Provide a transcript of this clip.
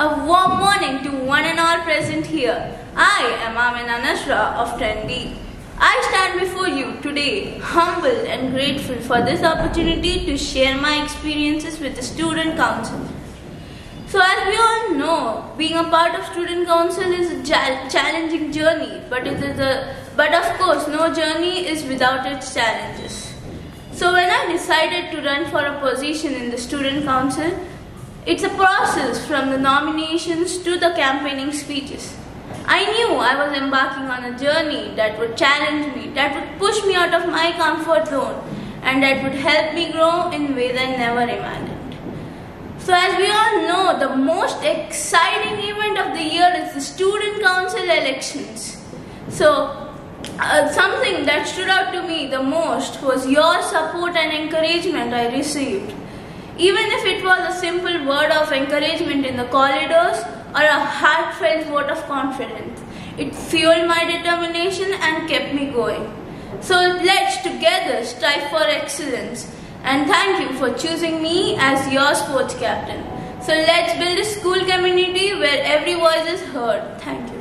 A warm morning to one and all present here. I am Amin Anashra of 10D. I stand before you today humble and grateful for this opportunity to share my experiences with the student council. So as we all know, being a part of student council is a challenging journey, but it is a but of course no journey is without its challenges. So when I decided to run for a position in the student council, it's a process from the nominations to the campaigning speeches. I knew I was embarking on a journey that would challenge me, that would push me out of my comfort zone, and that would help me grow in ways I never imagined. So, as we all know, the most exciting event of the year is the student council elections. So, uh, something that stood out to me the most was your support and encouragement I received. Even if it was a simple word of encouragement in the corridors or a heartfelt vote of confidence, it fueled my determination and kept me going. So let's together strive for excellence and thank you for choosing me as your sports captain. So let's build a school community where every voice is heard. Thank you.